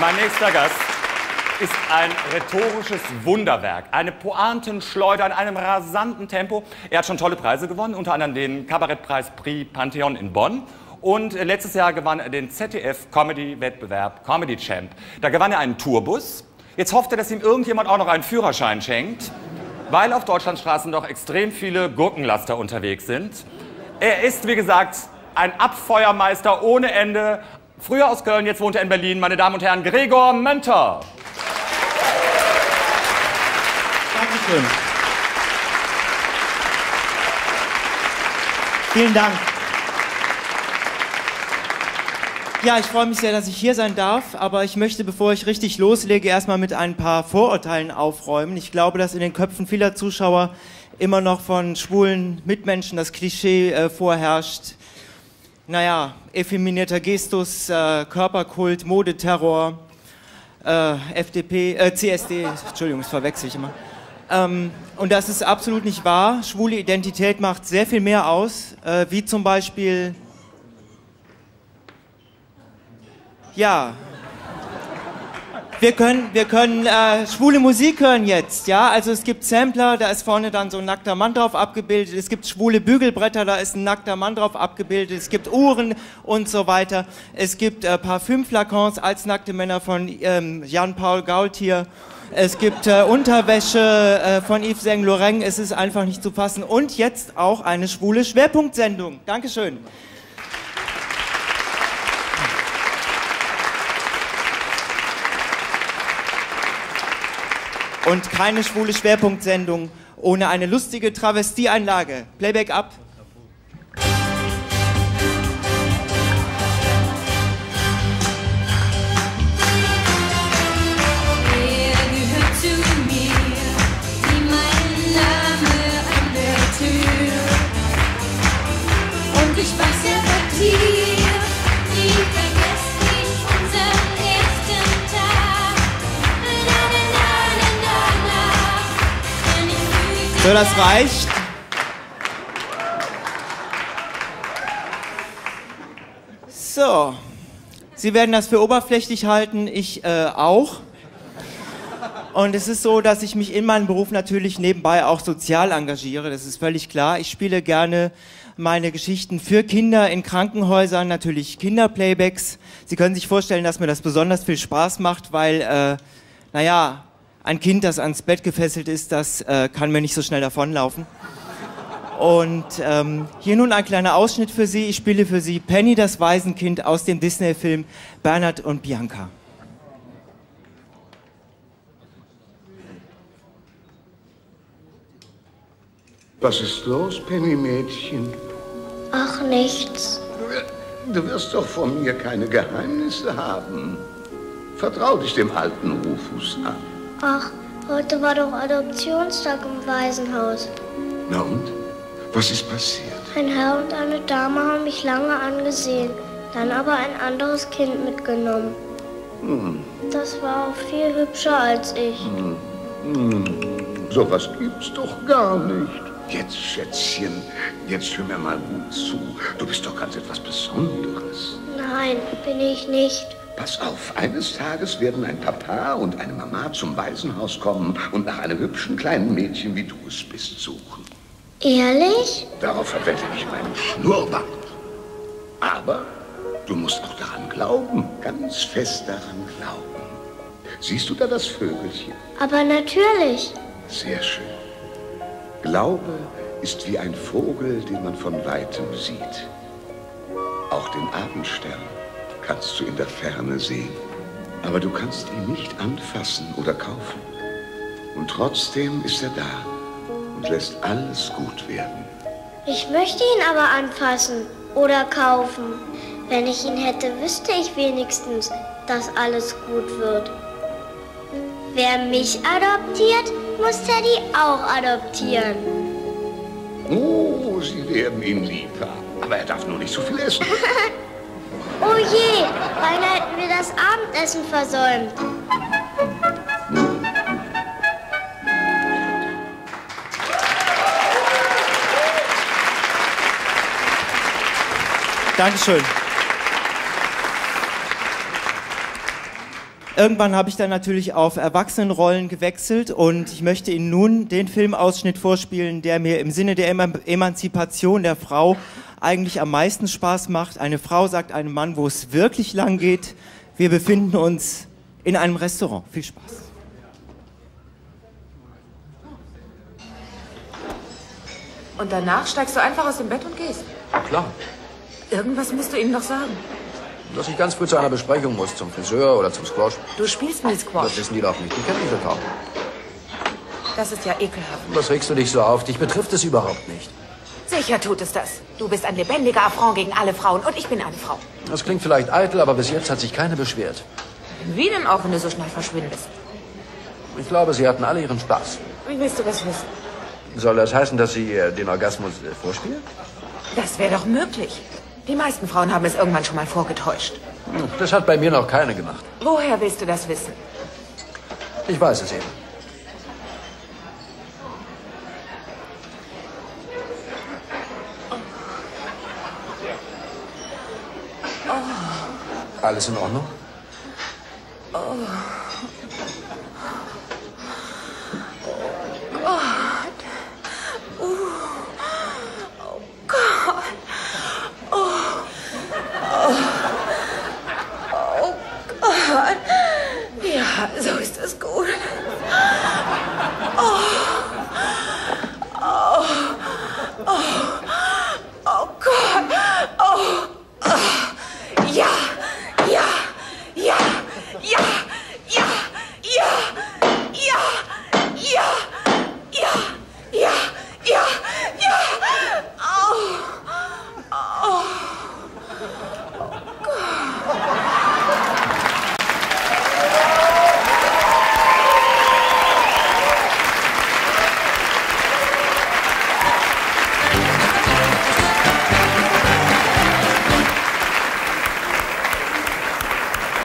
Mein nächster Gast ist ein rhetorisches Wunderwerk, eine Pointenschleuder in einem rasanten Tempo. Er hat schon tolle Preise gewonnen, unter anderem den Kabarettpreis Prix Pantheon in Bonn. Und letztes Jahr gewann er den ZDF-Comedy-Wettbewerb Comedy Champ. Da gewann er einen Tourbus. Jetzt hofft er, dass ihm irgendjemand auch noch einen Führerschein schenkt, weil auf Deutschlandstraßen doch extrem viele Gurkenlaster unterwegs sind. Er ist, wie gesagt, ein Abfeuermeister ohne Ende. Früher aus Köln, jetzt wohnt er in Berlin. Meine Damen und Herren, Gregor Mönter. Dankeschön. Vielen Dank. Ja, ich freue mich sehr, dass ich hier sein darf, aber ich möchte, bevor ich richtig loslege, erstmal mit ein paar Vorurteilen aufräumen. Ich glaube, dass in den Köpfen vieler Zuschauer immer noch von schwulen Mitmenschen das Klischee äh, vorherrscht. Naja, effeminierter Gestus, äh, Körperkult, Modeterror, äh, FDP, äh, CSD, Entschuldigung, das verwechsel ich immer. Ähm, und das ist absolut nicht wahr. Schwule Identität macht sehr viel mehr aus, äh, wie zum Beispiel Ja. Wir können, wir können äh, schwule Musik hören jetzt, ja. Also es gibt Sampler, da ist vorne dann so ein nackter Mann drauf abgebildet. Es gibt schwule Bügelbretter, da ist ein nackter Mann drauf abgebildet. Es gibt Uhren und so weiter. Es gibt äh, Parfümflakons als nackte Männer von ähm, Jan-Paul Gaultier. Es gibt äh, Unterwäsche äh, von Yves Saint Laurent. Es ist einfach nicht zu fassen. Und jetzt auch eine schwule Schwerpunktsendung. Dankeschön. Und keine schwule Schwerpunktsendung ohne eine lustige Travestieeinlage. Playback ab. So, das reicht. So. Sie werden das für oberflächlich halten, ich äh, auch. Und es ist so, dass ich mich in meinem Beruf natürlich nebenbei auch sozial engagiere, das ist völlig klar. Ich spiele gerne meine Geschichten für Kinder in Krankenhäusern, natürlich Kinderplaybacks. Sie können sich vorstellen, dass mir das besonders viel Spaß macht, weil, äh, naja, ein Kind, das ans Bett gefesselt ist, das äh, kann mir nicht so schnell davonlaufen. Und ähm, hier nun ein kleiner Ausschnitt für Sie. Ich spiele für Sie Penny das Waisenkind aus dem Disney-Film Bernhard und Bianca. Was ist los, Penny-Mädchen? Ach, nichts. Du wirst doch von mir keine Geheimnisse haben. Vertrau dich dem alten Rufus an. Ach, heute war doch Adoptionstag im Waisenhaus. Na und? Was ist passiert? Ein Herr und eine Dame haben mich lange angesehen, dann aber ein anderes Kind mitgenommen. Das war auch viel hübscher als ich. Sowas gibt's doch gar nicht. Jetzt, Schätzchen, jetzt hör mir mal gut zu. Du bist doch ganz etwas Besonderes. Nein, bin ich nicht. Pass auf, eines Tages werden ein Papa und eine Mama zum Waisenhaus kommen und nach einem hübschen kleinen Mädchen, wie du es bist, suchen. Ehrlich? Darauf verwette ich meinen Schnurrbart. Aber du musst auch daran glauben, ganz fest daran glauben. Siehst du da das Vögelchen? Aber natürlich. Sehr schön. Glaube ist wie ein Vogel, den man von weitem sieht. Auch den Abendstern kannst du in der Ferne sehen. Aber du kannst ihn nicht anfassen oder kaufen. Und trotzdem ist er da und lässt alles gut werden. Ich möchte ihn aber anfassen oder kaufen. Wenn ich ihn hätte, wüsste ich wenigstens, dass alles gut wird. Wer mich adoptiert, muss Teddy auch adoptieren. Oh, sie werden ihn lieb haben. Aber er darf nur nicht so viel essen. Oh je, beinahe hätten wir das Abendessen versäumt. Dankeschön. Irgendwann habe ich dann natürlich auf Erwachsenenrollen gewechselt und ich möchte Ihnen nun den Filmausschnitt vorspielen, der mir im Sinne der Eman Emanzipation der Frau eigentlich am meisten Spaß macht. Eine Frau sagt einem Mann, wo es wirklich lang geht. Wir befinden uns in einem Restaurant. Viel Spaß. Und danach steigst du einfach aus dem Bett und gehst. Klar. Irgendwas musst du ihnen doch sagen. Dass ich ganz früh zu einer Besprechung muss, zum Friseur oder zum Squash. Du spielst mit Das Squash. wissen die doch nicht. Die kennen mich doch kaum. Das ist ja ekelhaft. Was regst du dich so auf? Dich betrifft es überhaupt nicht. Sicher tut es das. Du bist ein lebendiger Affront gegen alle Frauen und ich bin eine Frau. Das klingt vielleicht eitel, aber bis jetzt hat sich keine beschwert. Wie denn auch, wenn du so schnell verschwindest? Ich glaube, sie hatten alle ihren Spaß. Wie willst du das wissen? Soll das heißen, dass sie äh, den Orgasmus äh, vorspielen? Das wäre doch möglich. Die meisten Frauen haben es irgendwann schon mal vorgetäuscht. Hm, Das hat bei mir noch keine gemacht. Woher willst du das wissen? Ich weiß es eben. Alles in Ordnung?